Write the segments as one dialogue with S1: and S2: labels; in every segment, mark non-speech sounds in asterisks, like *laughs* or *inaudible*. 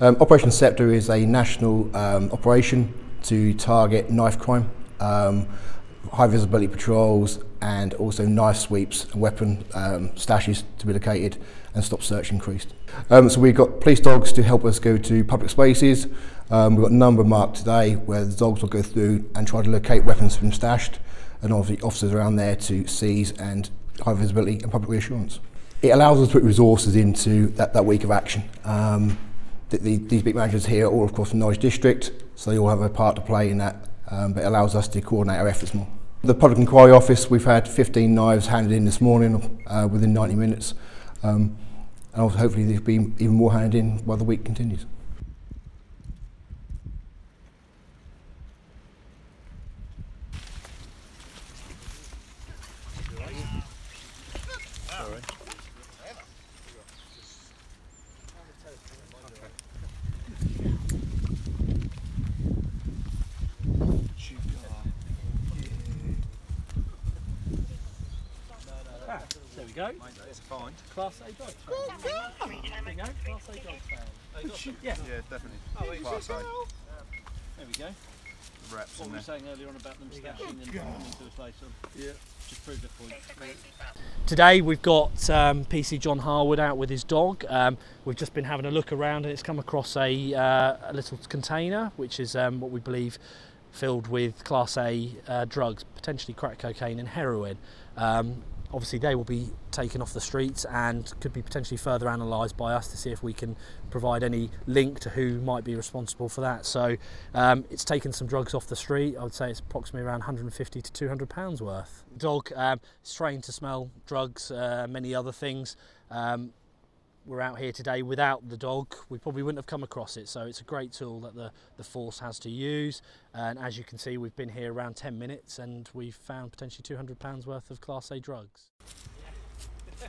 S1: Um, operation Sceptre is a national um, operation to target knife crime, um, high visibility patrols, and also knife sweeps and weapon um, stashes to be located and stop search increased. Um, so we've got police dogs to help us go to public spaces. Um, we've got a number marked today where the dogs will go through and try to locate weapons from stashed, and obviously officers around there to seize and high visibility and public reassurance. It allows us to put resources into that, that week of action. Um, the, the, these big managers here are all, of course, from Norwich District, so they all have a part to play in that, um, but it allows us to coordinate our efforts more. The Public Inquiry Office, we've had 15 knives handed in this morning uh, within 90 minutes, um, and hopefully there'll be even more handed in while the week continues.
S2: Ah, there we go.
S3: It's a fine.
S2: Class A dog. There you go. Class A dog found. Yeah,
S3: Yeah, definitely. Oh, Class A.
S2: there we go.
S3: Reps
S2: What
S3: in
S2: were
S3: there.
S2: we were saying earlier on about them stashing and coming to us later? Yeah. Just proved the point. Today we've got um, PC John Harwood out with his dog. Um, we've just been having a look around and it's come across a, uh, a little container which is um, what we believe filled with Class A uh, drugs, potentially crack cocaine and heroin. Um, obviously they will be taken off the streets and could be potentially further analysed by us to see if we can provide any link to who might be responsible for that. So um, it's taken some drugs off the street. I would say it's approximately around 150 to 200 pounds worth. Dog um, is trained to smell drugs, uh, many other things. Um, we're out here today without the dog, we probably wouldn't have come across it. So it's a great tool that the, the force has to use. And as you can see, we've been here around 10 minutes and we've found potentially 200 pounds worth of Class A drugs. *laughs*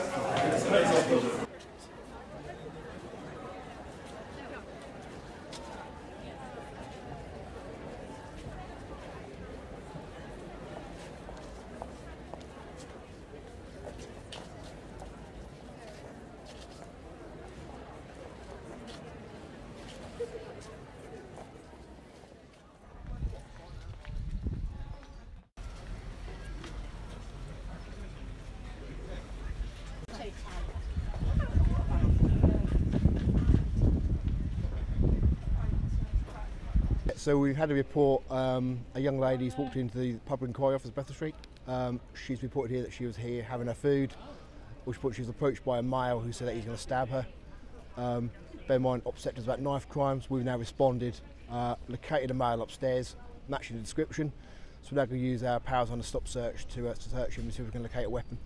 S1: So we've had a report, um, a young lady's walked into the public inquiry office Bethel Street. Um, she's reported here that she was here having her food, which point she was approached by a male who said that he's going to stab her. Um, bear in mind, OPSEC is about knife crimes. We've now responded, uh, located a male upstairs, matching the description. So we're now going to use our powers on the stop search to, uh, to search him and see if we can locate a weapon.